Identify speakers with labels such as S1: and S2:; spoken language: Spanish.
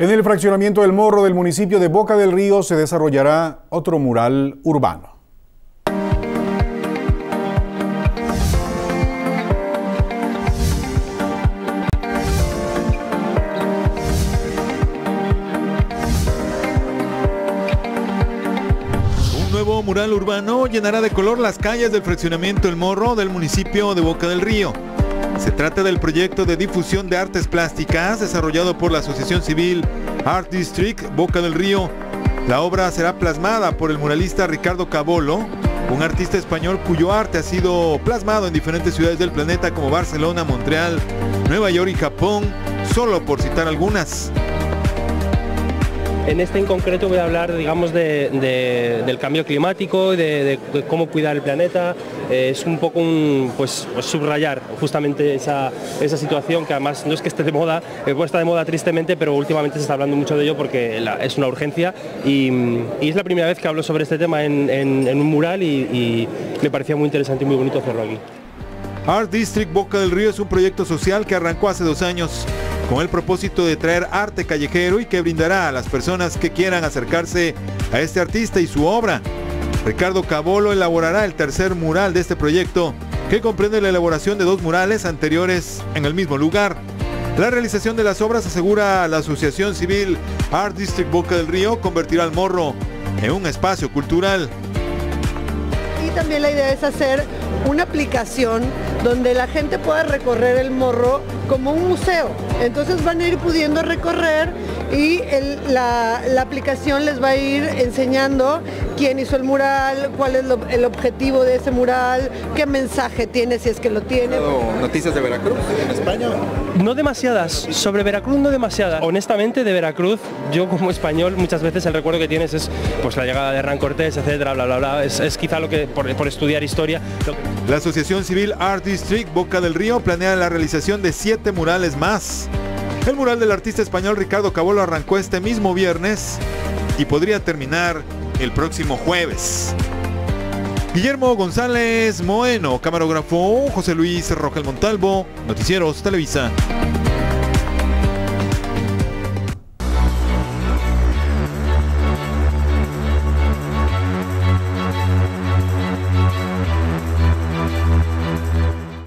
S1: En el fraccionamiento del Morro del municipio de Boca del Río se desarrollará otro mural urbano.
S2: Mural urbano llenará de color las calles del fraccionamiento El Morro del municipio de Boca del Río. Se trata del proyecto de difusión de artes plásticas desarrollado por la Asociación Civil Art District Boca del Río. La obra será plasmada por el muralista Ricardo Cabolo, un artista español cuyo arte ha sido plasmado en diferentes ciudades del planeta como Barcelona, Montreal, Nueva York y Japón, solo por citar algunas.
S3: En este en concreto voy a hablar, digamos, de, de, del cambio climático, de, de, cómo cuidar el planeta. Eh, es un poco un, pues, pues, subrayar justamente esa, esa, situación que además no es que esté de moda, eh, pues está de moda tristemente, pero últimamente se está hablando mucho de ello porque es una urgencia y, es la primera vez que hablo sobre este tema en un mural y, y me parecía muy interesante y muy bonito hacerlo aquí.
S2: Art District Boca del Río es un proyecto social que arrancó hace dos años con el propósito de traer arte callejero y que brindará a las personas que quieran acercarse a este artista y su obra. Ricardo Cabolo elaborará el tercer mural de este proyecto, que comprende la elaboración de dos murales anteriores en el mismo lugar. La realización de las obras asegura a la Asociación Civil Art District Boca del Río convertirá al morro en un espacio cultural.
S4: Y también la idea es hacer una aplicación donde la gente pueda recorrer el morro como un museo. Entonces van a ir pudiendo recorrer y el, la, la, aplicación les va a ir enseñando quién hizo el mural, cuál es lo, el objetivo de ese mural, qué mensaje tiene si es que lo tiene.
S5: ¿Noticias de Veracruz en España?
S3: No demasiadas, sobre Veracruz no demasiadas. Honestamente de Veracruz, yo como español muchas veces el recuerdo que tienes es pues la llegada de Hernán Cortés, etcétera, bla bla bla. Es, es quizá lo que por, por estudiar historia. Lo que...
S2: La Asociación Civil Art District Boca del Río planea la realización de siete murales más. El mural del artista español Ricardo Cabolo arrancó este mismo viernes y podría terminar el próximo jueves. Guillermo González Moeno, camarógrafo José Luis Rogel Montalvo, Noticieros Televisa.